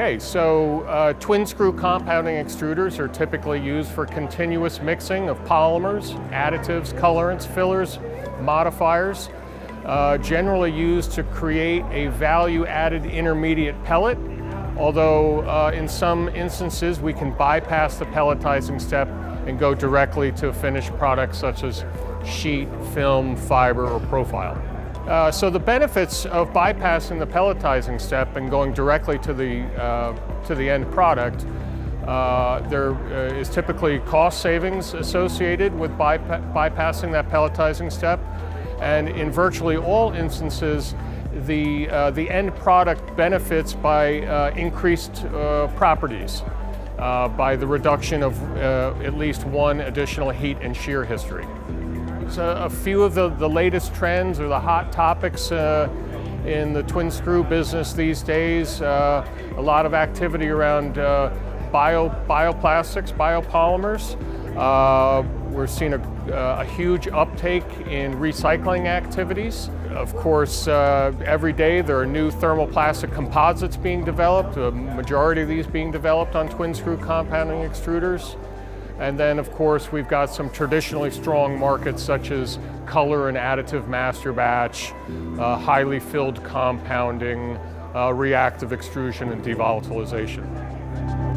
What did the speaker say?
Okay, so uh, twin screw compounding extruders are typically used for continuous mixing of polymers, additives, colorants, fillers, modifiers, uh, generally used to create a value-added intermediate pellet, although uh, in some instances we can bypass the pelletizing step and go directly to finished products such as sheet, film, fiber, or profile. Uh, so the benefits of bypassing the pelletizing step and going directly to the, uh, to the end product, uh, there uh, is typically cost savings associated with bypa bypassing that pelletizing step. And in virtually all instances, the, uh, the end product benefits by increased properties, by the reduction of at least one additional heat and shear history. A few of the, the latest trends or the hot topics uh, in the twin screw business these days. Uh, a lot of activity around uh, bio, bioplastics, biopolymers. Uh, we're seeing a, uh, a, huge uptake in recycling activities. Of course, every day there are new thermoplastic composites being developed, a majority of these being developed on twin screw compounding extruders. And then, of course, we've got some traditionally strong markets such as color and additive master batch, uh, highly filled compounding, uh, reactive extrusion, and devolatilization.